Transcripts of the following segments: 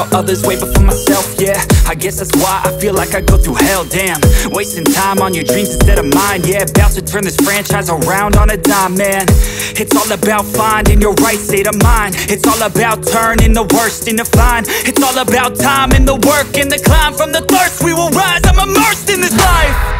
about others way before myself, yeah. I guess that's why I feel like I go through hell, damn. Wasting time on your dreams instead of mine, yeah. About to turn this franchise around on a dime, man. It's all about finding your right state of mind. It's all about turning the worst into fine. It's all about time and the work and the climb. From the thirst we will rise, I'm immersed in this life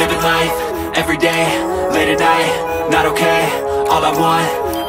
Living life, every day, late at night, not okay All I want,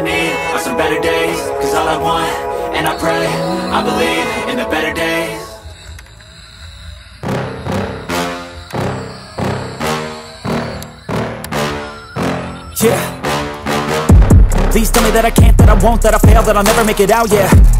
I need are some better days. Cause all I want, and I pray I believe in the better days. Yeah. Please tell me that I can't, that I won't, that I fail, that I'll never make it out, yeah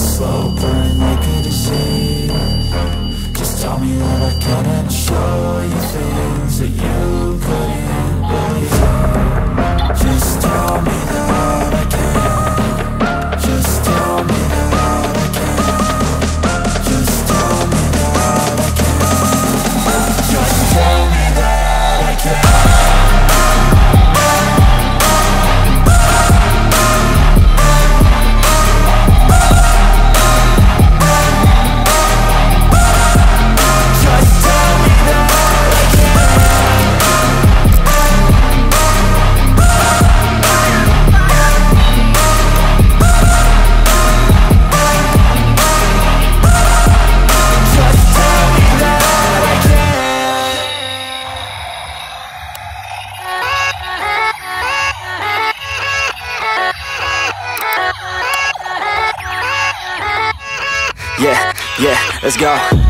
slow burn like a disease Just tell me that I I'll show you things that you couldn't let's go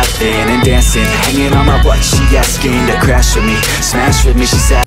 laughing and dancing Hanging on my butt, she asking to crash with me Smash with me, she said